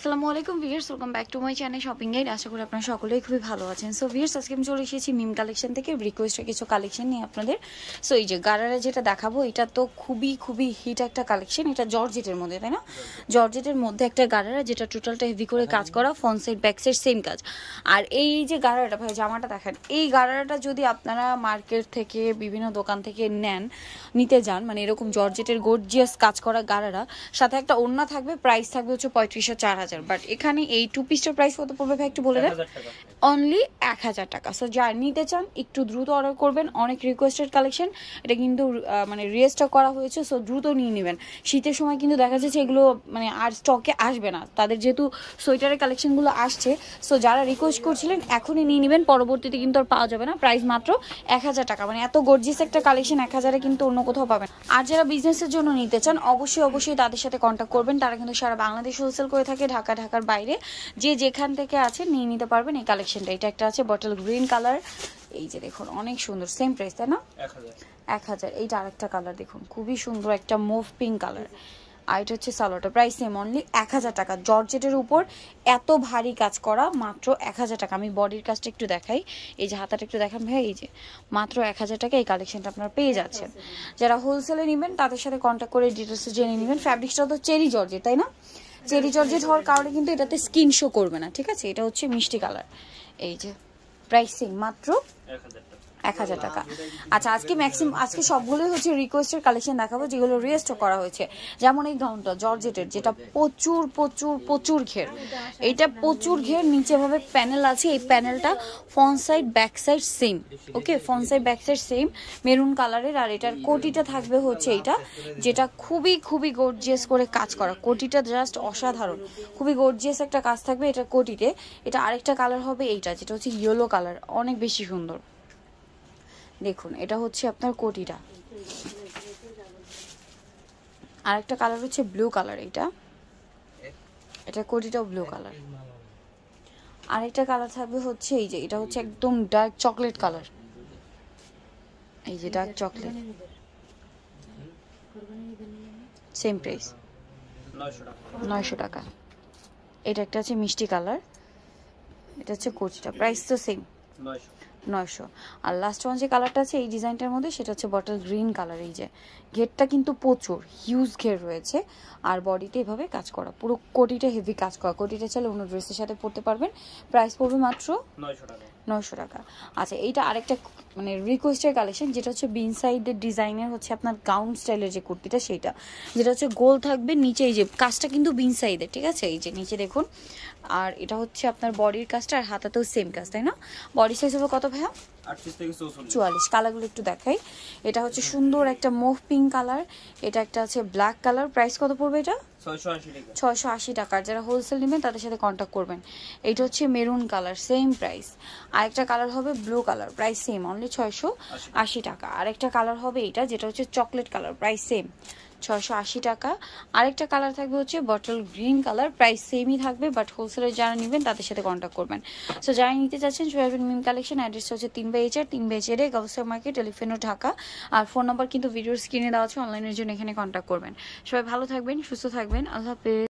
আসসালামু আলাইকুম viewers welcome back to my channel shopping guide আশা করি আপনারা সকলেই খুবই ভালো আছেন। সো ভিয়ার্স আজকে আমি চলে এসেছি মিম কালেকশন থেকে। রিকোয়েস্টের কিছু কালেকশন নিয়ে আপনাদের। সো এই যে গারারা যেটা দেখাবো এটা তো খুবই খুবই হিট একটা কালেকশন এটা জর্জেটের মধ্যে তাই না? জর্জেটের মধ্যে একটা গারারা যেটা টোটালটা হেভি করে কাজ করা front side back side same কাজ। আর এই যে গারারাটা ভাই জামাটা দেখেন এই গারারাটা যদি আপনারা মার্কেট থেকে বিভিন্ন দোকান থেকে নেন নিতে যান মানে এরকম জর্জেটের গর্জিয়াস কাজ করা গারারা সাথে একটা ওড়না থাকবে প্রাইস থাকবে হচ্ছে পঁয়ত্রিশশো চার হাজার বাট এখানে এই টু পিসটার প্রাইস কত পড়বে ভাই একটু বলে দেন? অনলি এক হাজার টাকা। সো যা নিতে চান একটু দ্রুত অর্ডার করবেন। অনেক রিকোয়েস্টেড কালেকশন এটা কিন্তু মানে রিয়েস্টটা করা হয়েছে সো দ্রুত নিয়ে নেবেন। শীতের সময় কিন্তু দেখা যাচ্ছে এগুলো মানে আর স্টকে আসবে না। তাদের যেহেতু সোয়েটারের কালেকশনগুলো আসছে সো যারা রিকোয়েস্ট করছিলেন এখনই নিয়ে নেবেন। পরবর্তীতে কিন্তু আর পাওয়া যাবে না। প্রাইস মাত্র এক হাজার টাকা। মানে এত গর্জিয়াস একটা কালেকশন এক হাজারে কিন্তু অন্য কোথাও পাবেন। আর যারা বিজনেসের জন্য নিতে চান অবশ্যই অবশ্যই তাদের সাথে কন্ট্যাক্ট করবেন। তারা কিন্তু সারা বাংলাদেশ হোলসেল করে থাকে ঢাকা ঢাকার বাইরে। যে যেখান থেকে আছে নিয়ে নিতে পারবেন এই কালেকশনটা এটা একটা আছে বটল গ্রিন কালার এই যে দেখুন অনেক সুন্দর। সেম প্রাইস তাই না? এক হাজার। এইটা আরেকটা কালার দেখুন। খুবই সুন্দর একটা মুভ পিঙ্ক কালার আর এটা হচ্ছে সালোয়ারটা প্রাইস সেম অনলি এক হাজার টাকা। জর্জেটের উপর এত ভারী কাজ করা মাত্র এক হাজার টাকা। আমি বডির কাজটা একটু দেখাই। এই যে হাতাটা একটু দেখান ভাই এই যে। মাত্র এক হাজার টাকা এই কালেকশনটা আপনারা পেয়ে যাচ্ছেন। যারা হোলসেলে নেবেন তাদের সাথে কন্ট্যাক্ট করে ডিটেলস জেনে নেবেন। ফ্যাব্রিক্সটা তো চেরি জর্জেট তাই না? চেরি জর্জেট হওয়ার কারণে কিন্তু এটাতে স্কিন শো করবে না, ঠিক আছে? এটা হচ্ছে মিষ্টি কালার এই যে প্রাইসিং মাত্র এক হাজার এক হাজার টাকা। আচ্ছা আজকে ম্যাক্সিমাম আজকে সবগুলোই হচ্ছে রিকোয়েস্টের কালেকশন দেখাবো, যেগুলো রিয়েস্ট করা হয়েছে। যেমন এই গাউনটা জর্জেটের যেটা প্রচুর প্রচুর প্রচুর ঘের। এইটা প্রচুর ঘের, নিচে ভাবে প্যানেল আছে। এই প্যানেলটা front side back side same okay front side back side same maroon কালারের আর এটার কোটিটা থাকবে হচ্ছে এইটা, যেটা খুবই খুবই গর্জিয়াস করে কাজ করা। কোটিটা জাস্ট অসাধারণ। খুবই গর্জিয়াস একটা কাজ থাকবে এটার কোটিতে। এটা আরেকটা কালার হবে এইটা, যেটা হচ্ছে ইয়েলো কালার অনেক বেশি সুন্দর। দেখুন, এটা হচ্ছে আপনার কোটিটা। আর একটা কালার হচ্ছে ব্লু কালার এটা এটা কোটিটাও ব্লু কালার আরেকটা কালার থাকবে হচ্ছে এই যে, এটা হচ্ছে একদম ডার্ক চকলেট কালার এই যে ডার্ক চকলেট সেম প্রাইস নয়শো টাকা। এটা একটা আছে মিষ্টি কালার এটা হচ্ছে কোচিটা প্রাইস তো সেম নয়শো। নয়শো। আর লাস্ট ওয়ান যে কালারটা আছে এই ডিজাইনটার মধ্যে সেটা হচ্ছে বটল গ্রিন কালার এই যে। ঘেরটা কিন্তু প্রচুর হিউজ ঘের রয়েছে। আর বডিতে এভাবে কাজ করা পুরো কোটিটা হেভি কাজ করা। কোটিটা চাইলে অন্য ড্রেসের সাথে পরতে পারবেন। প্রাইস পড়বে মাত্র নয়শো টাকা। আচ্ছা এইটা আরেকটা মানে রিকোয়েস্টের কালেকশন যেটা হচ্ছে বিন সাইডের ডিজাইনের হচ্ছে আপনার গাউন স্টাইলের যে কুর্তিটা সেইটা। যেটা হচ্ছে গোল থাকবে নিচে এই যে কাজটা কিন্তু বিন সাইডের ঠিক আছে? এই যে নিচে দেখুন। আর এটা হচ্ছে আপনার বডির কাজটা আর হাতাতেও সেম কাজ তাই না? বডি সাইজ হবে কত ভাইয়া? চুয়াল্লিশ। কালারগুলো একটু দেখাই। এটা হচ্ছে সুন্দর একটা মুভ পিঙ্ক কালার। এটা একটা আছে ব্ল্যাক কালার। প্রাইস কত পড়বে এটা? ছয়শো আশি টাকা। ছয়শো আশি টাকার যারা হোলসেল নেবেন তাদের সাথে কন্ট্যাক্ট করবেন। এটা হচ্ছে মেরুন কালার সেম প্রাইস আরেকটা কালার হবে blue colour price same only ছয়শো আশি টাকা। আরেকটা কালার হবে এটা যেটা হচ্ছে চকলেট কালার প্রাইস সেম ছয়শো আশি টাকা। আরেকটা কালার থাকবে হচ্ছে বটল গ্রিন কালার প্রাইস সেমই থাকবে বাট হোলসেলের যারা নেবেন তাদের সাথে কন্ট্যাক্ট করবেন। সো যারা নিতে চাচ্ছেন সোয়াবিন মিম কালেকশন অ্যাড্রেস হচ্ছে তিন বাই এইচার তিন বাই চেরে গাউসা মার্কেট টেলিফোনও ঢাকা। আর ফোন নাম্বার কিন্তু ভিডিওর স্ক্রিনে দেওয়া আছে অনলাইনের জন্য এখানে কন্ট্যাক্ট করবেন। সবাই ভালো থাকবেন, সুস্থ থাকবেন, আল্লাহ হাফেজ।